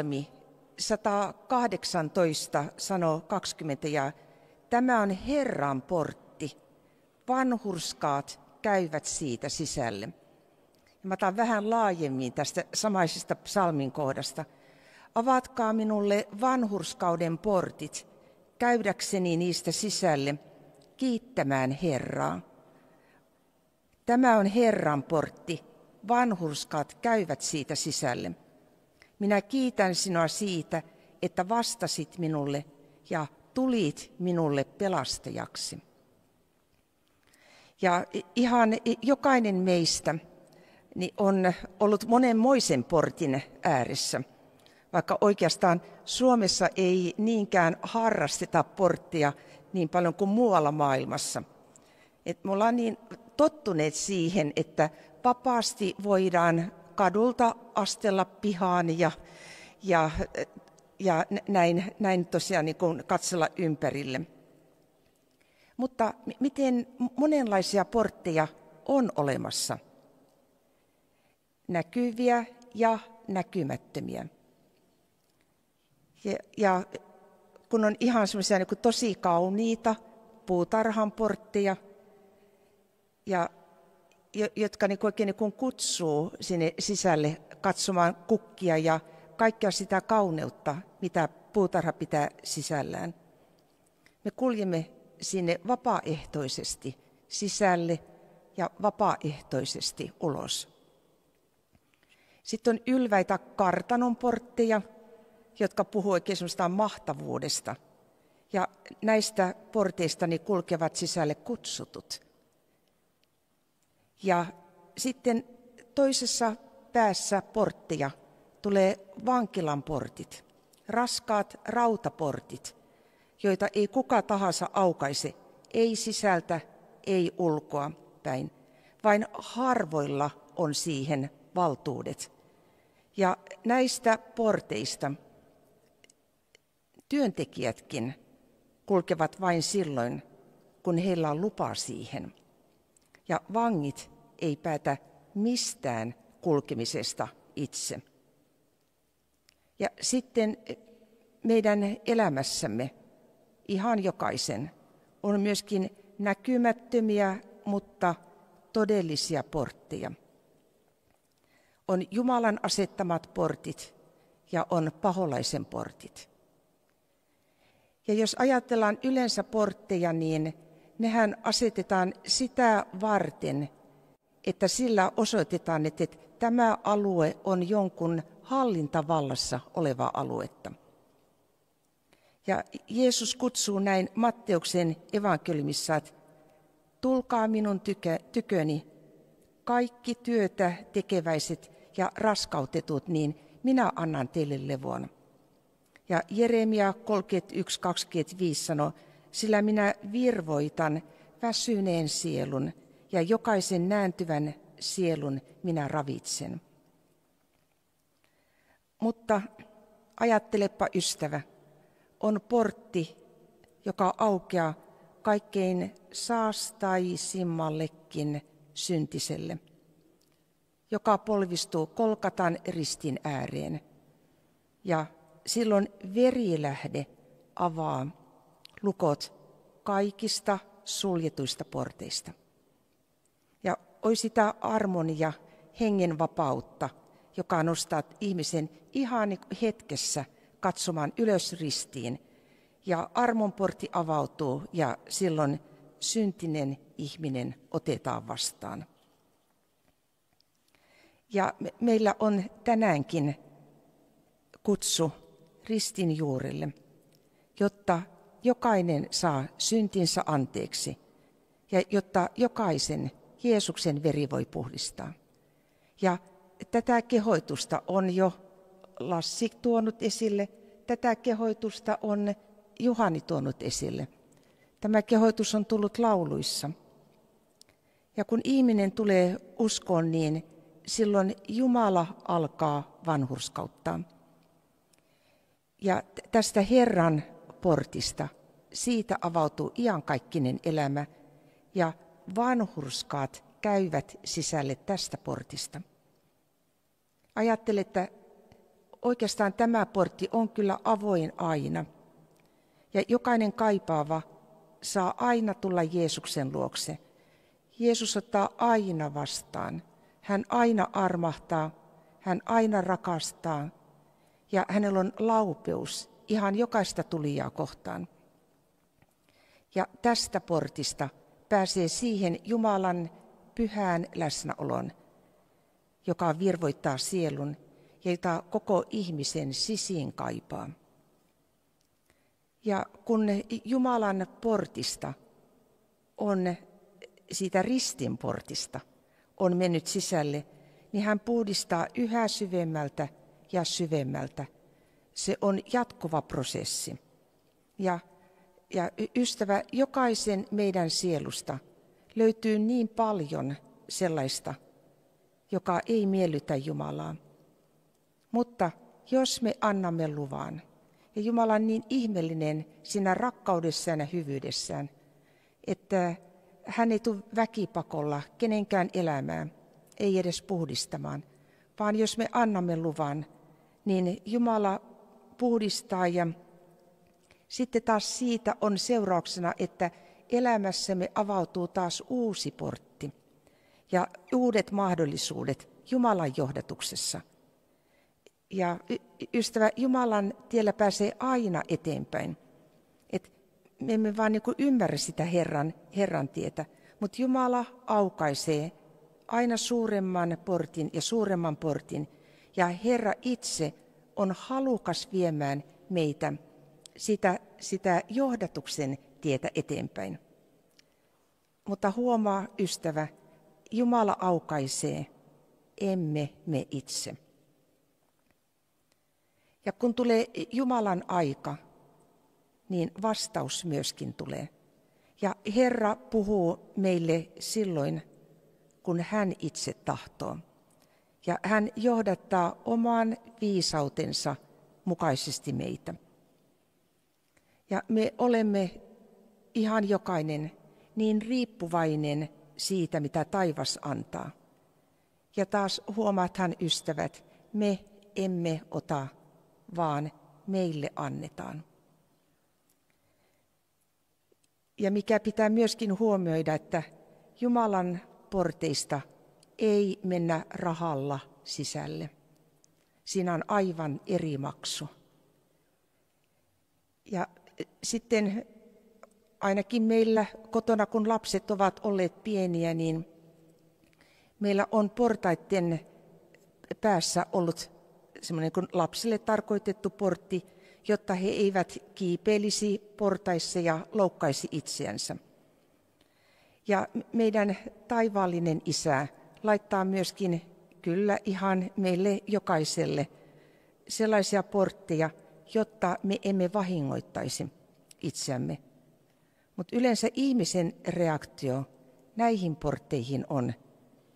psalmi 118 sanoo 20 ja tämä on Herran portti, vanhurskaat käyvät siitä sisälle. Ja mä otan vähän laajemmin tästä samaisesta psalmin kohdasta. Avatkaa minulle vanhurskauden portit, käydäkseni niistä sisälle, kiittämään Herraa. Tämä on Herran portti, vanhurskaat käyvät siitä sisälle. Minä kiitän sinua siitä, että vastasit minulle ja tulit minulle pelastajaksi. Ja ihan jokainen meistä niin on ollut monenmoisen portin ääressä, vaikka oikeastaan Suomessa ei niinkään harrasteta porttia niin paljon kuin muualla maailmassa. Et me ollaan niin tottuneet siihen, että vapaasti voidaan kadulta astella pihaan ja, ja, ja näin, näin tosiaan niin kuin katsella ympärille. Mutta miten monenlaisia portteja on olemassa? Näkyviä ja näkymättömiä. Ja, ja kun on ihan semmoisia niin tosi kauniita puutarhan portteja, ja, jotka niin oikein niin kuin kutsuu sinne sisälle katsomaan kukkia ja kaikkea sitä kauneutta, mitä puutarha pitää sisällään. Me kuljemme sinne vapaaehtoisesti sisälle ja vapaaehtoisesti ulos. Sitten on ylväitä kartanon portteja, jotka puhuu oikein mahtavuudesta. Ja näistä porteista kulkevat sisälle kutsutut. Ja sitten toisessa päässä porttia tulee vankilan portit, raskaat rautaportit, joita ei kuka tahansa aukaise, ei sisältä, ei ulkoa päin. Vain harvoilla on siihen valtuudet. Ja näistä porteista työntekijätkin kulkevat vain silloin, kun heillä on lupa siihen. Ja vangit ei päätä mistään kulkemisesta itse. Ja sitten meidän elämässämme ihan jokaisen on myöskin näkymättömiä, mutta todellisia portteja. On Jumalan asettamat portit ja on paholaisen portit. Ja jos ajatellaan yleensä portteja, niin nehän asetetaan sitä varten, että sillä osoitetaan, että tämä alue on jonkun hallintavallassa oleva aluetta. Ja Jeesus kutsuu näin Matteuksen evankeliumissa, että tulkaa minun tykö, tyköni, kaikki työtä tekeväiset ja raskautetut, niin minä annan teille levon. Ja Jeremia 31.25 sanoo, sillä minä virvoitan väsyneen sielun ja jokaisen nääntyvän sielun minä ravitsen. Mutta ajattelepa ystävä, on portti, joka aukeaa kaikkein saastaisimmallekin syntiselle, joka polvistuu kolkatan ristin ääreen. Ja silloin verilähde avaa lukot kaikista suljetuista porteista. Ja oi sitä armonia, hengen vapautta, joka nostaa ihmisen ihan hetkessä katsomaan ylös ristiin. Ja armon portti avautuu ja silloin syntinen ihminen otetaan vastaan. Ja me, meillä on tänäänkin kutsu ristin juurelle, jotta jokainen saa syntinsä anteeksi ja jotta jokaisen Jeesuksen veri voi puhdistaa. Ja tätä kehoitusta on jo Lassi tuonut esille, tätä kehoitusta on Juhani tuonut esille. Tämä kehoitus on tullut lauluissa. Ja kun ihminen tulee uskoon, niin silloin Jumala alkaa vanhurskauttaa. Ja tästä Herran portista. Siitä avautuu iankaikkinen elämä ja vanhurskaat käyvät sisälle tästä portista. Ajattele, että oikeastaan tämä portti on kyllä avoin aina. Ja jokainen kaipaava saa aina tulla Jeesuksen luokse. Jeesus ottaa aina vastaan. Hän aina armahtaa, hän aina rakastaa ja hänellä on laupeus ihan jokaista tulijaa kohtaan. Ja tästä portista pääsee siihen Jumalan pyhään läsnäolon, joka virvoittaa sielun ja jota koko ihmisen sisiin kaipaa. Ja kun Jumalan portista on, siitä ristin portista, on mennyt sisälle, niin hän puhdistaa yhä syvemmältä ja syvemmältä. Se on jatkuva prosessi. Ja, ja ystävä, jokaisen meidän sielusta löytyy niin paljon sellaista, joka ei miellytä Jumalaa. Mutta jos me annamme luvan, ja Jumala on niin ihmeellinen siinä rakkaudessaan ja hyvyydessään, että hän ei tule väkipakolla kenenkään elämään, ei edes puhdistamaan, vaan jos me annamme luvan, niin Jumala puhdistaa ja sitten taas siitä on seurauksena, että elämässämme avautuu taas uusi portti ja uudet mahdollisuudet Jumalan johdatuksessa. Ja ystävä, Jumalan tiellä pääsee aina eteenpäin. Et me emme vaan niin ymmärrä sitä Herran, Herran tietä, mutta Jumala aukaisee aina suuremman portin ja suuremman portin. Ja Herra itse on halukas viemään meitä sitä, sitä johdatuksen tietä eteenpäin. Mutta huomaa, ystävä, Jumala aukaisee, emme me itse. Ja kun tulee Jumalan aika, niin vastaus myöskin tulee. Ja Herra puhuu meille silloin, kun hän itse tahtoo. Ja hän johdattaa oman viisautensa mukaisesti meitä. Ja me olemme ihan jokainen niin riippuvainen siitä, mitä taivas antaa. Ja taas huomaathan ystävät, me emme ota, vaan meille annetaan. Ja mikä pitää myöskin huomioida, että Jumalan porteista ei mennä rahalla sisälle. Siinä on aivan eri maksu. Ja sitten ainakin meillä kotona, kun lapset ovat olleet pieniä, niin meillä on portaiden päässä ollut semmoinen kuin lapsille tarkoitettu portti, jotta he eivät kiipeilisi portaissa ja loukkaisi itseänsä. Ja meidän taivaallinen isä laittaa myöskin kyllä ihan meille jokaiselle sellaisia portteja, jotta me emme vahingoittaisi itseämme. Mutta yleensä ihmisen reaktio näihin portteihin on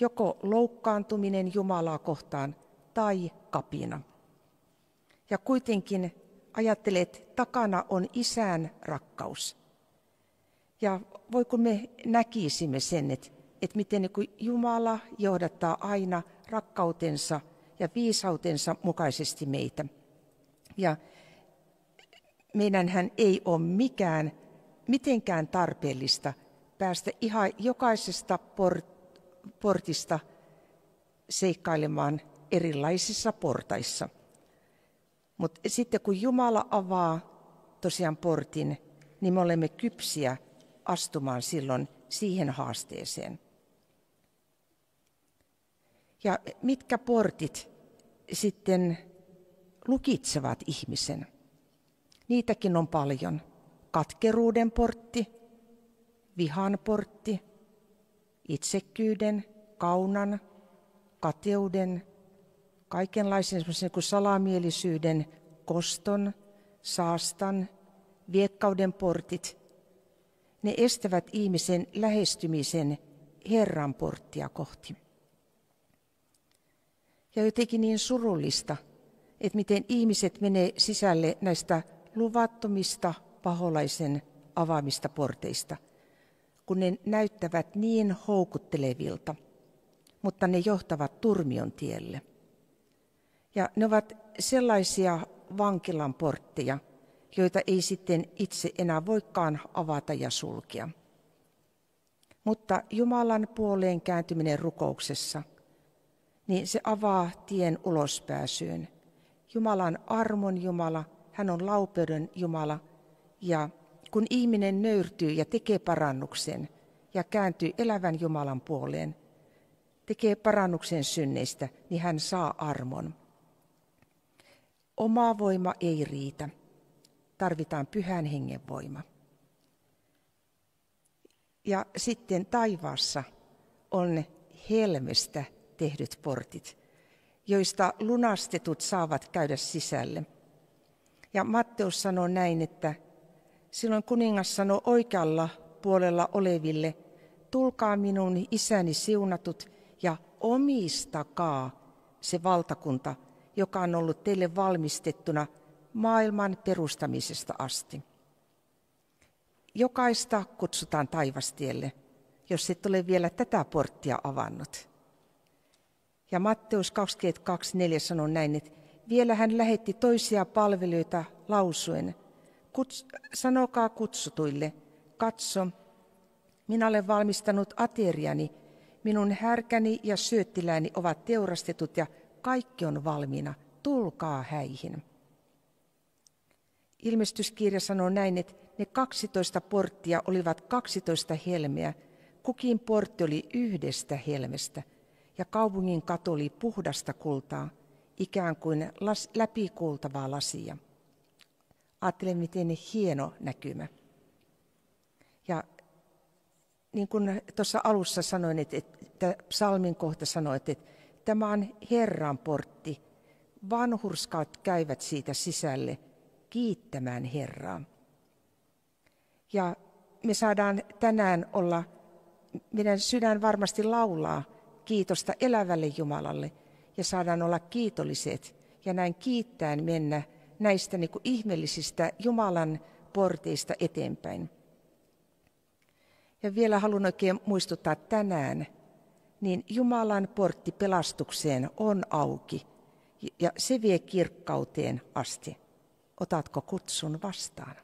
joko loukkaantuminen Jumalaa kohtaan tai kapina. Ja kuitenkin ajattelet, että takana on isän rakkaus. Ja voi kun me näkisimme sen, että, että miten niin Jumala johdattaa aina rakkautensa ja viisautensa mukaisesti meitä. Ja meidänhän ei ole mikään, mitenkään tarpeellista päästä ihan jokaisesta port, portista seikkailemaan erilaisissa portaissa. Mutta sitten kun Jumala avaa tosiaan portin, niin me olemme kypsiä astumaan silloin siihen haasteeseen. Ja mitkä portit sitten lukitsevat ihmisen? Niitäkin on paljon. Katkeruuden portti, vihan portti, itsekyyden, kaunan, kateuden, kaikenlaisen niin salamielisyyden, koston, saastan, viekkauden portit. Ne estävät ihmisen lähestymisen Herran porttia kohti. Ja jotenkin niin surullista, että miten ihmiset menee sisälle näistä luvattomista paholaisen avaamista porteista, kun ne näyttävät niin houkuttelevilta, mutta ne johtavat turmion tielle. Ja ne ovat sellaisia vankilan portteja, joita ei sitten itse enää voikaan avata ja sulkea. Mutta Jumalan puoleen kääntyminen rukouksessa, niin se avaa tien ulospääsyyn. Jumalan armon Jumala, hän on laupeuden Jumala, ja kun ihminen nöyrtyy ja tekee parannuksen ja kääntyy elävän Jumalan puoleen, tekee parannuksen synneistä, niin hän saa armon. Oma voima ei riitä. Tarvitaan pyhän hengen voima. Ja sitten taivaassa on helmestä tehdyt portit, joista lunastetut saavat käydä sisälle. Ja Matteus sanoo näin, että silloin kuningas sanoi oikealla puolella oleville, tulkaa minun isäni siunatut ja omistakaa se valtakunta, joka on ollut teille valmistettuna maailman perustamisesta asti. Jokaista kutsutaan taivastielle, jos et ole vielä tätä porttia avannut. Ja Matteus 22.4 sanoo näin, että vielä hän lähetti toisia palvelijoita lausuen, Kuts, sanokaa kutsutuille, katso, minä olen valmistanut ateriani, minun härkäni ja syöttiläni ovat teurastetut ja kaikki on valmiina, tulkaa häihin. Ilmestyskirja sanoo näin, että ne 12 porttia olivat 12 helmeä, kukin portti oli yhdestä helmestä, ja kaupungin katu oli puhdasta kultaa, ikään kuin las, läpikuultavaa lasia. Ajattelen, miten hieno näkymä. Ja niin kuin tuossa alussa sanoin, että, että psalmin kohta sanoi, että, että tämä on Herran portti. Vanhurskaat käyvät siitä sisälle kiittämään Herraa. Ja me saadaan tänään olla, meidän sydän varmasti laulaa kiitosta elävälle Jumalalle ja saadaan olla kiitolliset ja näin kiittäen mennä näistä niin kuin ihmeellisistä Jumalan porteista eteenpäin. Ja vielä haluan oikein muistuttaa tänään, niin Jumalan portti pelastukseen on auki ja se vie kirkkauteen asti. Otatko kutsun vastaan?